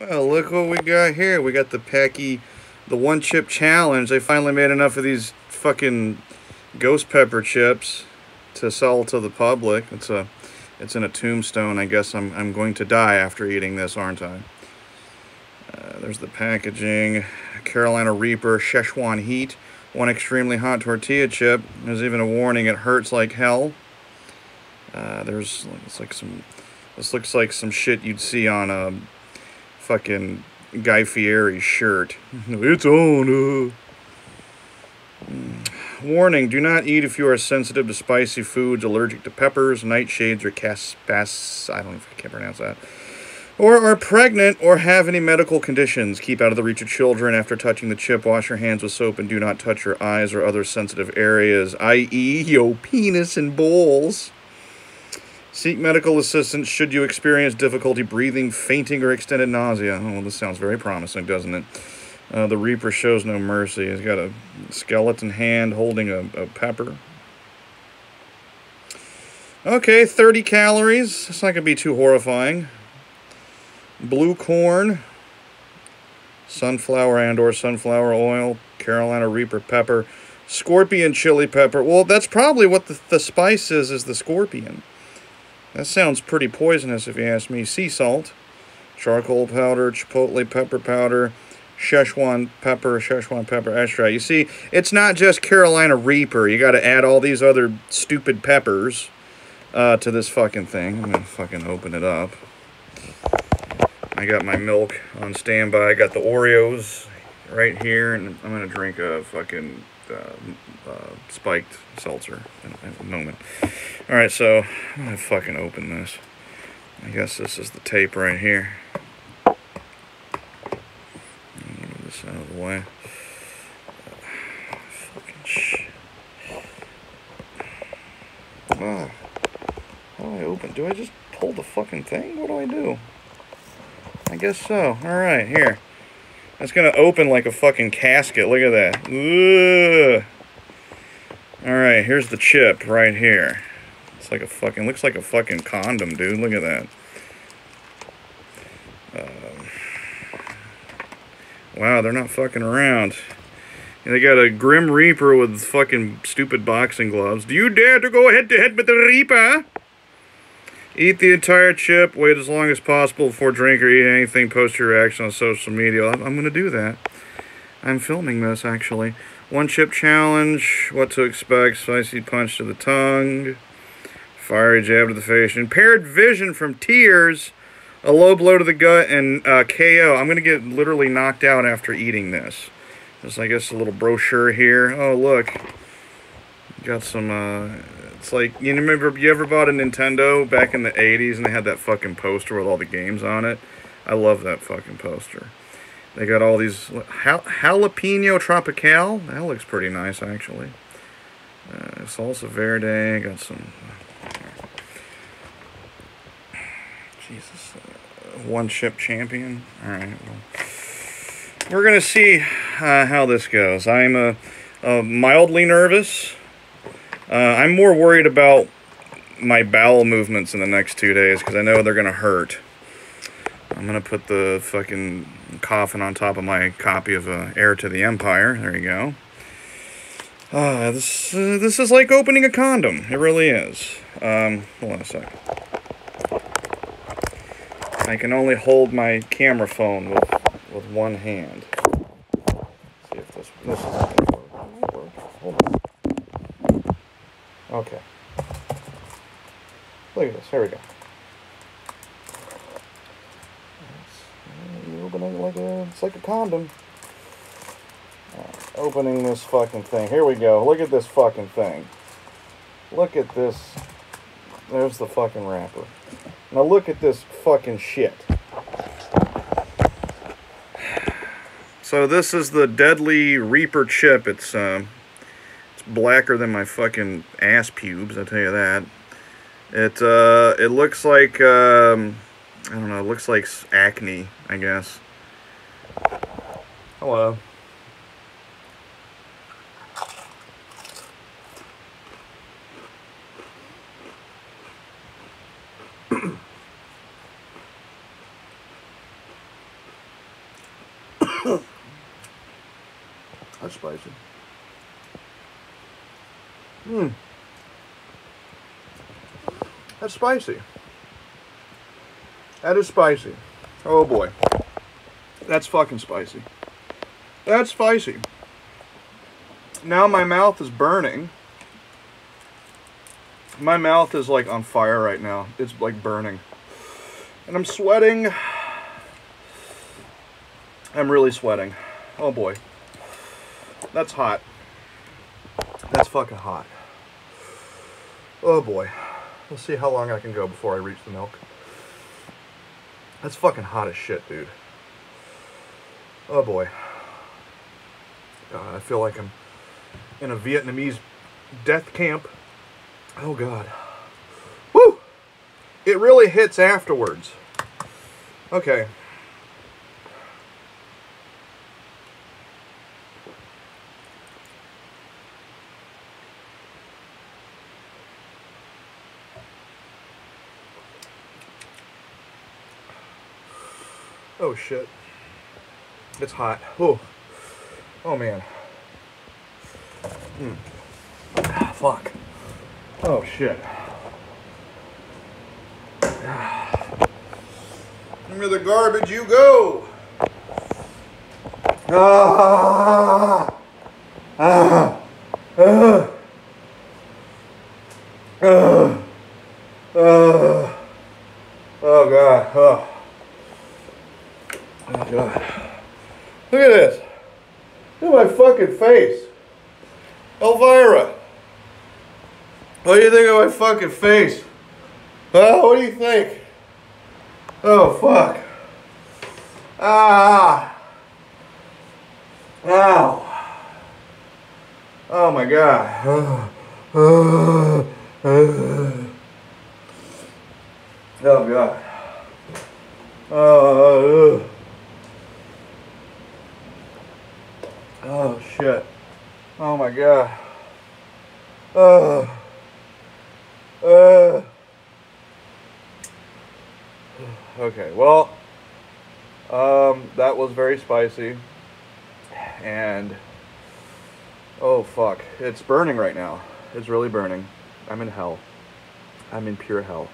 Well, look what we got here. We got the Paqui, the one chip challenge. They finally made enough of these fucking ghost pepper chips to sell to the public. It's a, it's in a tombstone. I guess I'm, I'm going to die after eating this, aren't I? Uh, there's the packaging. Carolina Reaper Szechuan Heat. One extremely hot tortilla chip. There's even a warning. It hurts like hell. Uh, there's it's like some. This looks like some shit you'd see on a fucking Guy Fieri shirt. it's on. Uh. Warning, do not eat if you are sensitive to spicy foods, allergic to peppers, nightshades, or caspas. I don't know if I can pronounce that. Or are pregnant or have any medical conditions. Keep out of the reach of children after touching the chip. Wash your hands with soap and do not touch your eyes or other sensitive areas, i.e., your penis and balls. Seek medical assistance should you experience difficulty breathing, fainting, or extended nausea. Oh, this sounds very promising, doesn't it? Uh, the Reaper shows no mercy. He's got a skeleton hand holding a, a pepper. Okay, 30 calories. It's not going to be too horrifying. Blue corn, sunflower and or sunflower oil, Carolina Reaper pepper, scorpion chili pepper. Well, that's probably what the, the spice is, is the scorpion. That sounds pretty poisonous if you ask me. Sea salt, charcoal powder, chipotle pepper powder, Szechuan pepper, Szechuan pepper extract. You see, it's not just Carolina Reaper. You got to add all these other stupid peppers uh, to this fucking thing. I'm going to fucking open it up. I got my milk on standby. I got the Oreos right here, and I'm going to drink a fucking uh, uh, spiked seltzer in, in a moment. All right, so I'm gonna fucking open this. I guess this is the tape right here. Move this out of the way. fucking shit. Ah, how do I open? Do I just pull the fucking thing? What do I do? I guess so. All right, here. That's gonna open like a fucking casket. Look at that. Ugh. All right, here's the chip right here. It's like a fucking, looks like a fucking condom, dude. Look at that. Uh, wow, they're not fucking around. And they got a Grim Reaper with fucking stupid boxing gloves. Do you dare to go head to head with the Reaper? Eat the entire chip. Wait as long as possible before drink or eat anything. Post your reaction on social media. I'm, I'm going to do that. I'm filming this, actually. One chip challenge. What to expect. Spicy punch to the tongue. Fiery jab to the face. Impaired vision from tears. A low blow to the gut and uh, KO. I'm going to get literally knocked out after eating this. There's, I guess, a little brochure here. Oh, look. Got some, uh, it's like, you remember, you ever bought a Nintendo back in the 80s and they had that fucking poster with all the games on it? I love that fucking poster. They got all these, jalapeno tropical. That looks pretty nice, actually. Uh, salsa verde, got some Jesus. Uh, one ship champion. All right. Well, we're going to see uh, how this goes. I'm uh, uh mildly nervous. Uh, I'm more worried about my bowel movements in the next two days because I know they're going to hurt. I'm going to put the fucking coffin on top of my copy of uh, Heir to the Empire. There you go. Uh, this, uh, this is like opening a condom. It really is. Um, hold on a sec. I can only hold my camera phone with, with one hand. Let's see if this, this is going to work. Hold on. Okay. Look at this. Here we go. You open it like a, it's like a condom. Right, opening this fucking thing. Here we go. Look at this fucking thing. Look at this. There's the fucking wrapper. Now look at this fucking shit. So this is the Deadly Reaper chip. It's uh, it's blacker than my fucking ass pubes. I tell you that. It uh, it looks like um, I don't know. It looks like acne. I guess. Hello. That's spicy. Mmm. That's spicy. That is spicy. Oh boy. That's fucking spicy. That's spicy. Now my mouth is burning. My mouth is like on fire right now. It's like burning. And I'm sweating. I'm really sweating. Oh boy. That's hot. That's fucking hot. Oh boy. We'll see how long I can go before I reach the milk. That's fucking hot as shit, dude. Oh boy. God, I feel like I'm in a Vietnamese death camp. Oh god. Woo! It really hits afterwards. Okay. Oh shit. It's hot. Oh. Oh man. Mm. Ah, fuck. Oh shit. Into the garbage you go. Ah. Ah. Ah. Ah. Ah. Oh god. Oh. Oh god. Look at this. Look at my fucking face. Elvira. What do you think of my fucking face? Huh? What do you think? Oh fuck. Ah. Ow. Oh my god. Oh god. Oh. Oh shit. Oh my god. Uh. Uh. Okay, well, um, that was very spicy. And, oh fuck, it's burning right now. It's really burning. I'm in hell. I'm in pure hell.